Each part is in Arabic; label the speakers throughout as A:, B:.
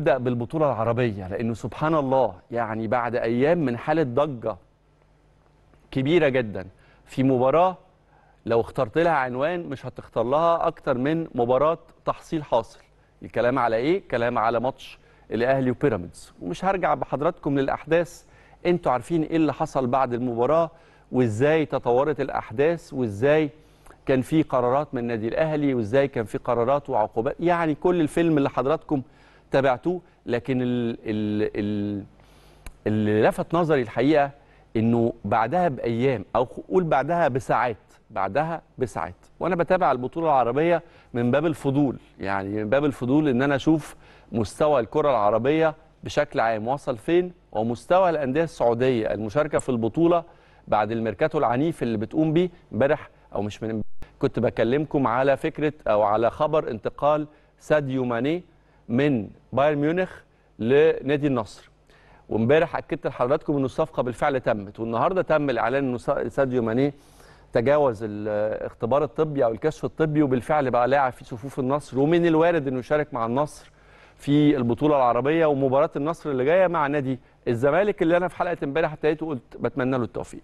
A: نبدأ بالبطولة العربية لأنه سبحان الله يعني بعد أيام من حالة ضجة كبيرة جدا في مباراة لو اخترت لها عنوان مش هتختار لها أكتر من مباراة تحصيل حاصل. الكلام على إيه؟ كلام على ماتش الأهلي وبيراميدز. ومش هرجع بحضراتكم للأحداث أنتوا عارفين إيه اللي حصل بعد المباراة وإزاي تطورت الأحداث وإزاي كان في قرارات من النادي الأهلي وإزاي كان في قرارات وعقوبات. يعني كل الفيلم اللي حضراتكم تابعتوه لكن ال ال ال اللي لفت نظري الحقيقة إنه بعدها بأيام أو قول بعدها بساعات بعدها بساعات. وأنا بتابع البطولة العربية من باب الفضول يعني من باب الفضول إن أنا أشوف مستوى الكرة العربية بشكل عام وصل فين ومستوى الأندية السعودية المشاركة في البطولة بعد الميركاتو العنيف اللي بتقوم بيه امبارح أو مش من كنت بكلمكم على فكرة أو على خبر انتقال ساديو ماني من بايرن ميونخ لنادي النصر. وامبارح اكدت لحضراتكم انه الصفقة بالفعل تمت والنهاردة تم الإعلان انه ساديو ماني تجاوز الاختبار الطبي أو الكشف الطبي وبالفعل بقى لاعب في صفوف النصر ومن الوارد إنه يشارك مع النصر في البطولة العربية ومباراة النصر اللي جاية مع نادي الزمالك اللي أنا في حلقة امبارح ابتديت وقلت بتمنى له التوفيق.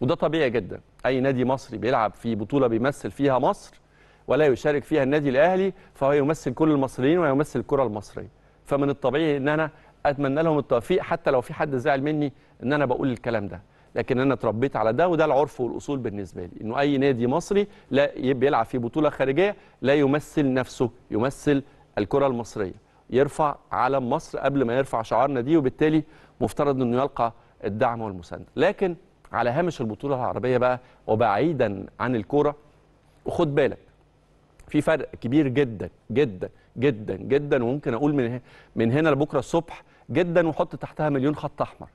A: وده طبيعي جدا. أي نادي مصري بيلعب في بطولة بيمثل فيها مصر ولا يشارك فيها النادي الأهلي فهو يمثل كل المصريين ويمثل الكرة المصرية. فمن الطبيعي إن أنا أتمنى لهم التوفيق حتى لو في حد زعل مني إن أنا بقول الكلام ده. لكن أنا اتربيت على ده وده العرف والأصول بالنسبة لي. إنه أي نادي مصري لا بيلعب في بطولة خارجية لا يمثل نفسه يمثل الكرة المصرية. يرفع علم مصر قبل ما يرفع شعار ناديه وبالتالي مفترض إنه يلقى الدعم والمساندة. لكن على هامش البطولة العربية بقى وبعيدا عن الكورة وخد بالك في فرق كبير جدا جدا جدا جدا وممكن أقول من من هنا لبكرة الصبح جدا وحط تحتها مليون خط أحمر.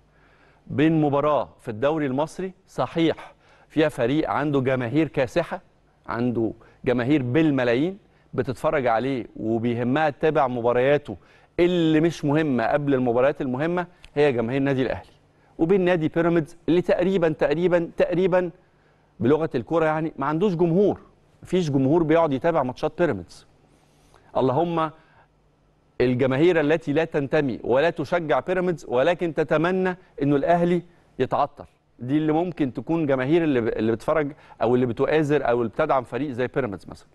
A: بين مباراة في الدوري المصري صحيح فيها فريق عنده جماهير كاسحة عنده جماهير بالملايين بتتفرج عليه وبيهمها تتابع مبارياته اللي مش مهمة قبل المباريات المهمة هي جماهير النادي الأهلي. وبين نادي بيراميدز اللي تقريبا تقريبا تقريبا بلغة الكورة يعني ما عندوش جمهور. مفيش جمهور بيقعد يتابع ماتشات بيراميدز. اللهم الجماهير التي لا تنتمي ولا تشجع بيراميدز ولكن تتمنى إنه الأهلي يتعطل. دي اللي ممكن تكون جماهير اللي اللي بتفرج أو اللي بتؤازر أو اللي بتدعم فريق زي بيراميدز مثلا.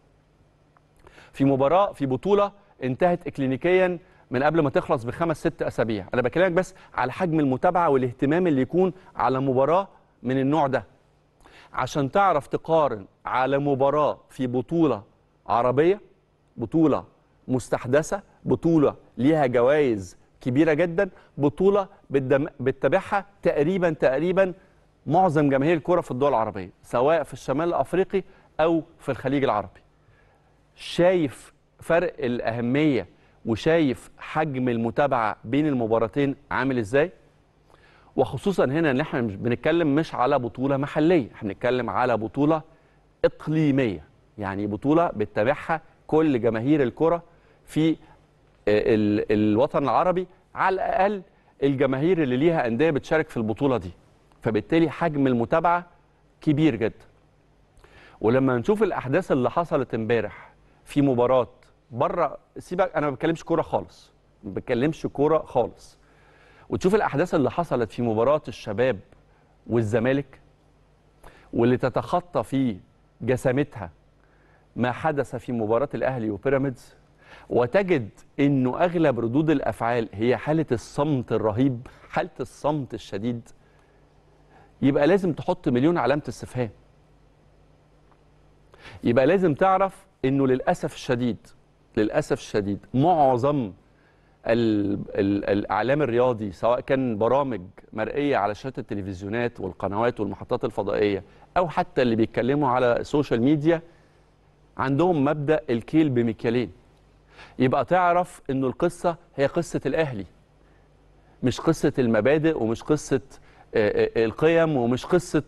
A: في مباراة في بطولة انتهت اكلينيكيا من قبل ما تخلص بخمس ست أسابيع. أنا بكلمك بس على حجم المتابعة والاهتمام اللي يكون على مباراة من النوع ده. عشان تعرف تقارن على مباراة في بطولة عربية بطولة مستحدثة بطولة ليها جوائز كبيرة جدا بطولة بتتابعها تقريبا تقريبا معظم جماهير الكرة في الدول العربية سواء في الشمال الأفريقي أو في الخليج العربي شايف فرق الأهمية وشايف حجم المتابعة بين المباراتين عامل إزاي؟ وخصوصا هنا إن إحنا بنتكلم مش على بطولة محلية إحنا بنتكلم على بطولة إقليمية. يعني بطولة بتتابعها كل جماهير الكرة في ال الوطن العربي على الأقل الجماهير اللي ليها أندية بتشارك في البطولة دي. فبالتالي حجم المتابعة كبير جدا. ولما نشوف الأحداث اللي حصلت امبارح في مباراة بره سيبك أنا ما بتكلمش كورة خالص. ما بتكلمش كورة خالص. وتشوف الأحداث اللي حصلت في مباراة الشباب والزمالك واللي تتخطى في جسامتها ما حدث في مباراة الأهلي وبيراميدز وتجد إنه أغلب ردود الأفعال هي حالة الصمت الرهيب حالة الصمت الشديد. يبقى لازم تحط مليون علامة استفهام. يبقى لازم تعرف إنه للأسف الشديد للأسف الشديد معظم الإعلام الرياضي سواء كان برامج مرئية على شاشات التلفزيونات والقنوات والمحطات الفضائية أو حتى اللي بيتكلموا على السوشيال ميديا عندهم مبدأ الكيل بمكيالين يبقى تعرف إنه القصة هي قصة الأهلي مش قصة المبادئ ومش قصة القيم ومش قصة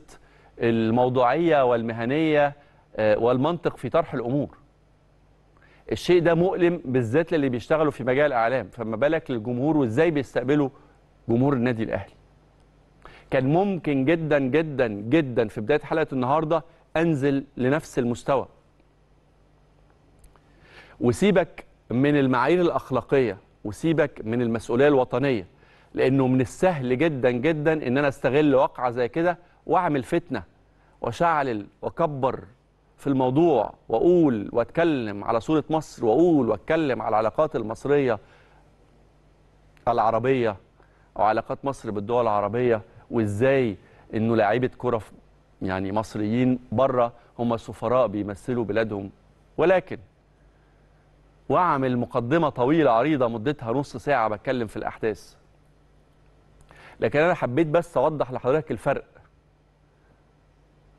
A: الموضوعية والمهنية والمنطق في طرح الأمور. الشيء ده مؤلم بالذات للي بيشتغلوا في مجال الإعلام. فما بالك للجمهور وإزاي بيستقبلوا جمهور النادي الأهلي. كان ممكن جدا جدا جدا في بداية حلقة النهارده أنزل لنفس المستوى. وسيبك من المعايير الأخلاقية وسيبك من المسؤولية الوطنية لأنه من السهل جدا جدا إن أنا أستغل واقعه زي كده وأعمل فتنة وأشعلل وأكبر في الموضوع وأقول وأتكلم على صورة مصر وأقول وأتكلم على العلاقات المصرية العربية أو علاقات مصر بالدول العربية وإزاي إنه لاعيبه كرة يعني مصريين بره هم سفراء بيمثلوا بلادهم. ولكن وأعمل مقدمة طويلة عريضة مدتها نص ساعة بتكلم في الأحداث. لكن أنا حبيت بس أوضح لحضرتك الفرق.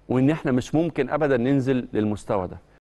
A: وإن إحنا مش ممكن ابدا ننزل للمستوى ده.